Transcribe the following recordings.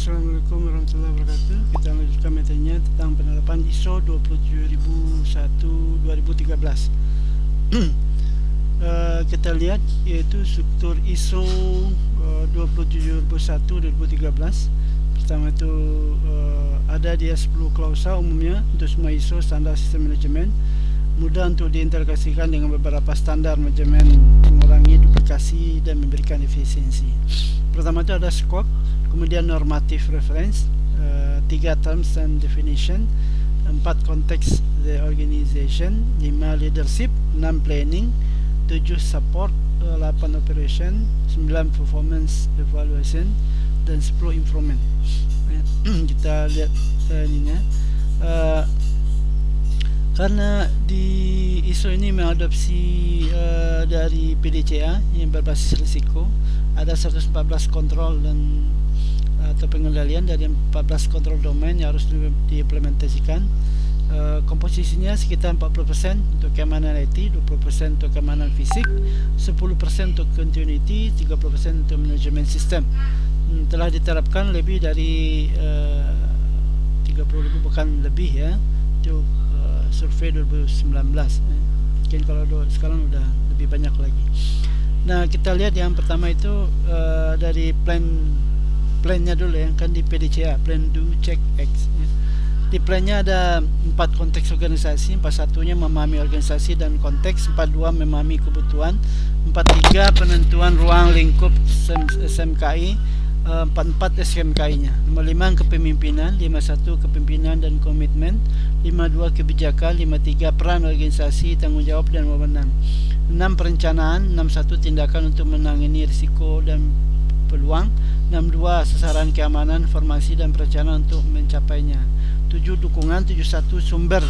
Assalamualaikum warahmatullahi wabarakatuh. Kita lanjutkan materinya tentang penerapan ISO 27001-2013. uh, kita lihat yaitu struktur ISO uh, 27001-2013. Pertama itu uh, ada dia 10 klausa umumnya untuk semua ISO standar sistem manajemen mudah untuk diintegrasikan dengan beberapa standar manajemen mengurangi duplikasi dan memberikan efisiensi. Pertama itu ada scope kemudian normative reference uh, tiga terms and definition empat konteks the organization lima leadership enam planning tujuh support uh, lapan operation sembilan performance evaluation dan sepuluh improvement kita lihat uh, ini ya. Uh, karena di ISO ini mengadopsi uh, dari PDCA yang berbasis risiko ada 114 kontrol dan atau pengendalian dari 14 kontrol domain yang harus diimplementasikan. Uh, komposisinya sekitar 40% untuk keamanan IT 20% untuk keamanan fisik 10% untuk continuity 30% untuk manajemen sistem hmm, telah diterapkan lebih dari 30 ribu bukan lebih ya untuk uh, survei 2019 eh. mungkin kalau do, sekarang sudah lebih banyak lagi. Nah kita lihat yang pertama itu uh, dari plan plannya dulu ya kan di PDCA plan do check X ya. di plannya ada empat konteks organisasi empat satunya memahami organisasi dan konteks empat dua memahami kebutuhan empat tiga penentuan ruang lingkup SMKI eh, empat empat SMKI nya lima lima kepemimpinan lima satu kepemimpinan dan komitmen lima dua kebijakan lima tiga peran organisasi tanggung jawab dan wewenang enam perencanaan enam satu tindakan untuk menangani risiko dan peluang 62 sasaran keamanan informasi dan perencanaan untuk mencapainya. 7 dukungan. 71 sumber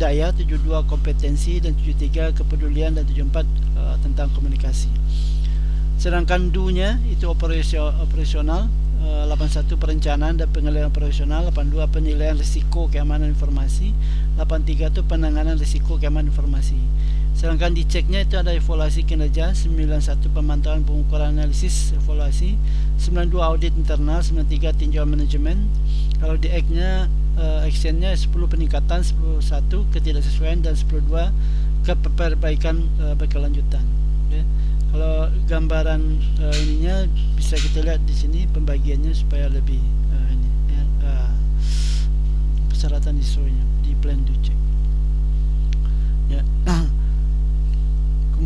daya. 72 kompetensi. Dan 73 kepedulian. Dan 74 uh, tentang komunikasi. Sedangkan dunya itu operasional uh, 81 perencanaan dan pengelolaan operasional. 82 penilaian risiko keamanan informasi. 83 itu penanganan risiko keamanan informasi Sedangkan di ceknya itu ada evaluasi kinerja 91 pemantauan pengukuran analisis evaluasi 92 audit internal 93 tinjauan manajemen. Kalau di X-nya uh, actionnya 10 peningkatan 11 ketidaksesuaian dan 12 keperbaikan uh, berkelanjutan. Okay. Kalau gambaran uh, ininya bisa kita lihat di sini pembagiannya supaya lebih uh, ini ya, uh, persyaratan ISO-nya di plan to check. Ya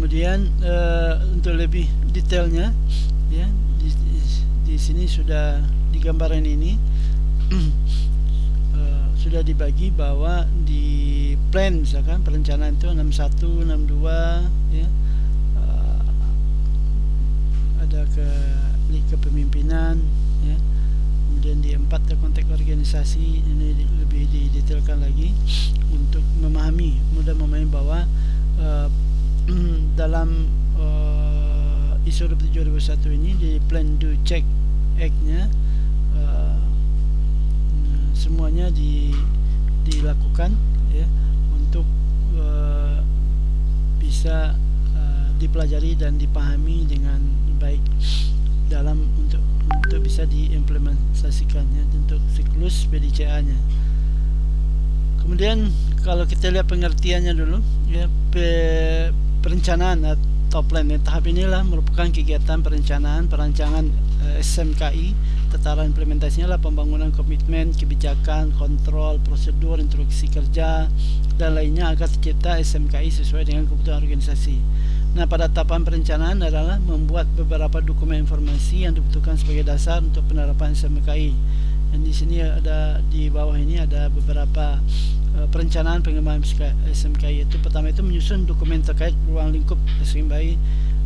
kemudian uh, untuk lebih detailnya ya di, di, sini sudah di gambaran ini uh, sudah dibagi bahwa di plan misalkan perencanaan itu 61 62 ya uh, ada ke di kepemimpinan ya kemudian di empat konteks organisasi ini lebih didetailkan lagi untuk memahami mudah memahami bahwa uh, dalam uh, ISO 27001 ini di plan do check act-nya uh, semuanya di dilakukan ya untuk uh, bisa uh, dipelajari dan dipahami dengan baik dalam untuk untuk bisa diimplementasikannya untuk siklus PDCA-nya. Kemudian kalau kita lihat pengertiannya dulu ya pe, perencanaan atau plan tahap inilah merupakan kegiatan perencanaan perancangan eh, SMKI tataran implementasinya adalah pembangunan komitmen kebijakan kontrol prosedur instruksi kerja dan lainnya agar tercipta SMKI sesuai dengan kebutuhan organisasi. Nah pada tahapan perencanaan adalah membuat beberapa dokumen informasi yang dibutuhkan sebagai dasar untuk penerapan SMKI dan di sini ada di bawah ini ada beberapa Eh, perencanaan pengembangan SMKI itu pertama itu menyusun dokumen terkait ruang lingkup SMKI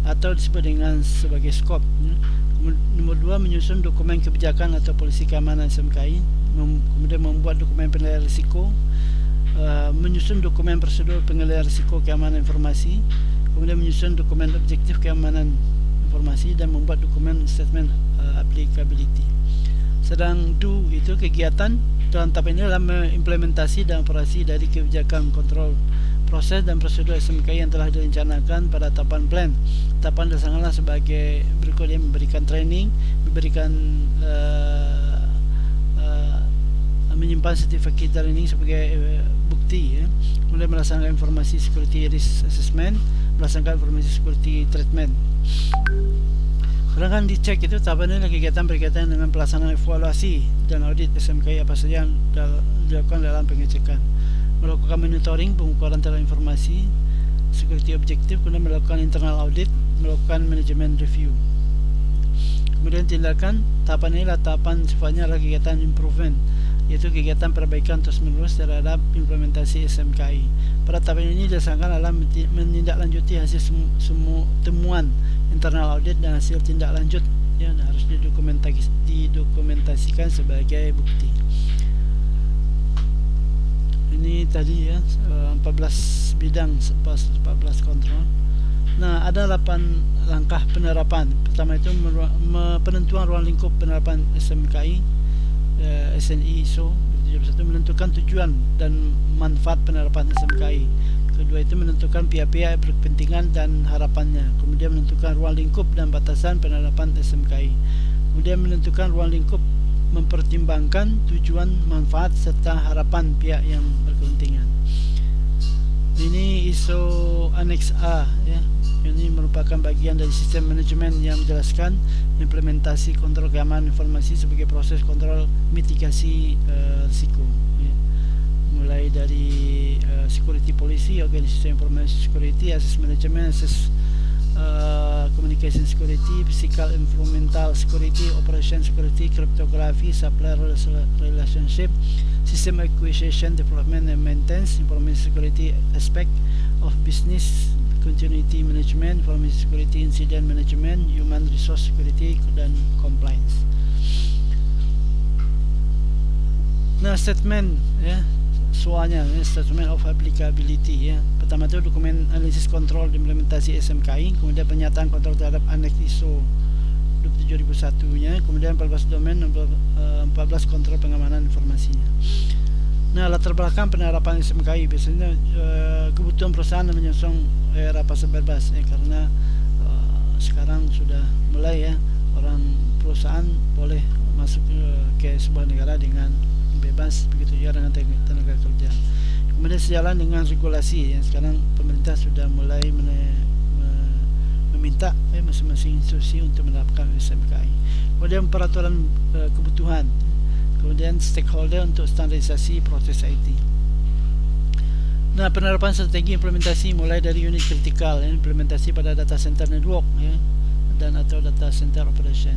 atau disebut dengan sebagai skop. Nomor dua menyusun dokumen kebijakan atau polisi keamanan SMKI kemudian membuat dokumen penilaian risiko uh, menyusun dokumen prosedur penilaian risiko keamanan informasi kemudian menyusun dokumen objektif keamanan informasi dan membuat dokumen statement uh, applicability sedang do itu kegiatan dalam tahap ini adalah mengimplementasi dan operasi dari kebijakan kontrol proses dan prosedur SMK yang telah direncanakan pada tahapan plan. Tahapan dilaksanakan sebagai berikut yang memberikan training, memberikan uh, menyimpan sertifikat training sebagai uh, bukti ya. Kemudian melaksanakan informasi security risk assessment, melaksanakan informasi security treatment. Sedangkan dicek itu tahapan ini kegiatan berkaitan dengan pelaksanaan evaluasi dan audit SMKI apa saja yang dilakukan dalam pengecekan. Melakukan monitoring, pengukuran terhadap informasi, security objektif, kemudian melakukan internal audit, melakukan manajemen review. Kemudian tindakan tahapan ini adalah tahapan sifatnya adalah kegiatan improvement yaitu kegiatan perbaikan terus menerus terhadap implementasi SMKI. Pada tahapan ini dilaksanakan adalah menindaklanjuti hasil semua temuan internal audit dan hasil tindak lanjut ya dan harus didokumentasi, didokumentasikan sebagai bukti. Ini tadi ya 14 eh, bidang 14 kontrol. Nah, ada 8 langkah penerapan. Pertama itu penentuan ruang lingkup penerapan SMKI uh, eh, SNI ISO 271 menentukan tujuan dan manfaat penerapan SMKI. Kedua itu menentukan pihak-pihak berkepentingan dan harapannya. Kemudian menentukan ruang lingkup dan batasan penerapan SMKI. Kemudian menentukan ruang lingkup mempertimbangkan tujuan, manfaat serta harapan pihak yang berkepentingan. Ini ISO Annex A ya ini merupakan bagian dari sistem manajemen yang menjelaskan implementasi kontrol keamanan informasi sebagai proses kontrol mitigasi uh, risiko. Ya. Mulai dari uh, security policy, organisasi informasi security, access management, access uh, communication security, physical environmental security, operation security, cryptography, supplier relationship, system acquisition, development and maintenance, information security aspect of business continuity management, information security incident management, human resource security dan compliance. Nah, statement ya, soalnya ya, statement of applicability ya. Pertama itu dokumen analisis kontrol implementasi SMKI, kemudian pernyataan kontrol terhadap Annex ISO 27001 nya, kemudian 14 domain 14 kontrol pengamanan informasinya. Nah, latar belakang penerapan SMKI biasanya uh, kebutuhan perusahaan menyongsong era pasar bebas ya karena uh, sekarang sudah mulai ya orang perusahaan boleh masuk uh, ke sebuah negara dengan bebas begitu juga dengan tenaga kerja. Kemudian sejalan dengan regulasi ya sekarang pemerintah sudah mulai meminta ya, masing-masing institusi untuk menerapkan SMKI. Kemudian peraturan uh, kebutuhan kemudian stakeholder untuk standarisasi proses IT. Nah, penerapan strategi implementasi mulai dari unit kritikal, ya, implementasi pada data center network ya, dan atau data center operation.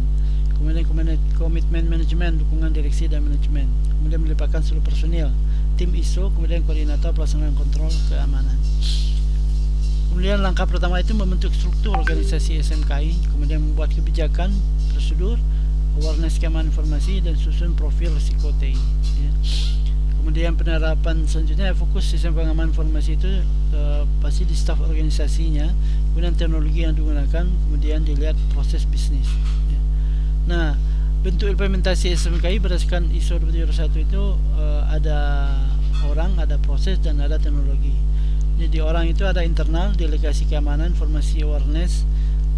Kemudian komitmen manajemen, dukungan direksi dan manajemen. Kemudian melibatkan seluruh personil, tim ISO, kemudian koordinator pelaksanaan kontrol keamanan. Kemudian langkah pertama itu membentuk struktur organisasi SMKI, kemudian membuat kebijakan, prosedur, awareness keamanan informasi dan susun profil risiko TI ya. kemudian penerapan selanjutnya fokus sistem pengamanan informasi itu uh, pasti di staf organisasinya kemudian teknologi yang digunakan kemudian dilihat proses bisnis. Nah bentuk implementasi SMKI berdasarkan ISO 271 itu uh, ada orang, ada proses dan ada teknologi. Jadi orang itu ada internal, delegasi keamanan, informasi awareness,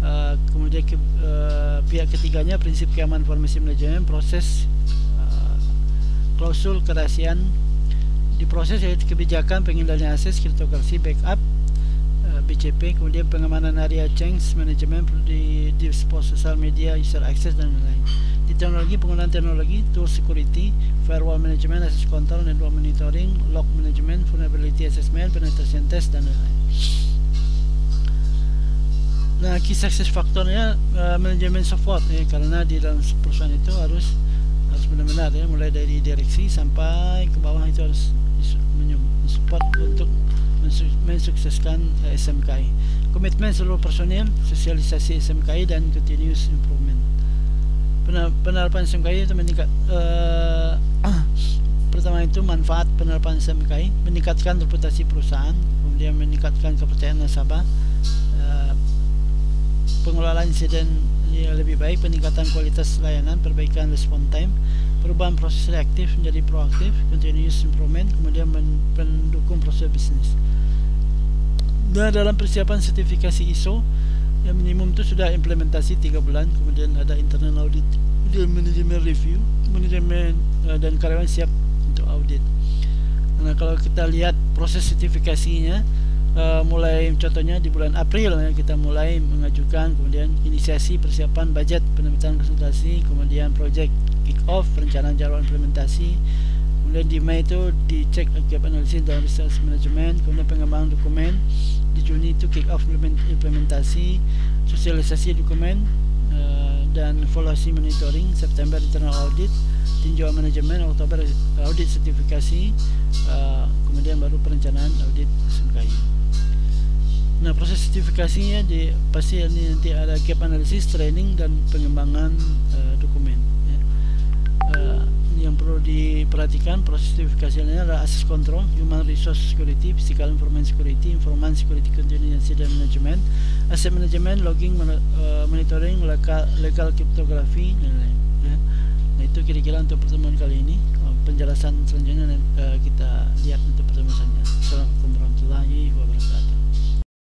Uh, kemudian ke, uh, pihak ketiganya prinsip keamanan informasi manajemen proses uh, klausul kerahasiaan. Diproses yaitu kebijakan pengendalian akses kriptografi backup BCP kemudian pengamanan area change manajemen di di sosial media user access dan lain-lain. Di teknologi penggunaan teknologi tool security firewall management access control network monitoring log management vulnerability assessment penetration test dan lain-lain. Nah, key success faktornya uh, manajemen support ya karena di dalam perusahaan itu harus harus benar-benar ya mulai dari direksi sampai ke bawah itu harus mensupport untuk mensukseskan uh, eh, SMKI. Komitmen seluruh personil, sosialisasi SMKI dan continuous improvement. Penerapan SMKI itu meningkat uh, pertama itu manfaat penerapan SMKI meningkatkan reputasi perusahaan, kemudian meningkatkan kepercayaan nasabah pengelolaan insiden yang lebih baik, peningkatan kualitas layanan, perbaikan respon time, perubahan proses reaktif menjadi proaktif, continuous improvement, kemudian mendukung proses bisnis. Dan dalam persiapan sertifikasi ISO, yang minimum itu sudah implementasi 3 bulan, kemudian ada internal audit, kemudian manajemen review, manajemen uh, dan karyawan siap untuk untuk audit. Nah kalau kita lihat proses sertifikasinya uh, mulai contohnya di bulan April ya, kita mulai mengajukan kemudian inisiasi persiapan budget penerbitan konsultasi kemudian project kick off perencanaan jadwal implementasi. Kemudian di Mei itu dicek gap analysis dan research management kemudian pengembangan dokumen. Di Juni itu kick off implementasi sosialisasi dokumen uh, dan evaluasi monitoring September internal audit tinjauan manajemen Oktober audit sertifikasi uh, kemudian baru perencanaan audit SMKI nah proses sertifikasinya di pasti nanti ada gap analysis training dan pengembangan uh, dokumen perlu diperhatikan proses verifikasi lainnya adalah access control, human resource security, physical information security, information security contingency dan management, asset management, logging, eh, monitoring, legal, legal cryptography, dan lain-lain. Ya. Nah itu kira-kira untuk pertemuan kali ini. Oh, penjelasan selanjutnya eh, kita lihat untuk pertemuan selanjutnya. Assalamualaikum warahmatullahi wabarakatuh.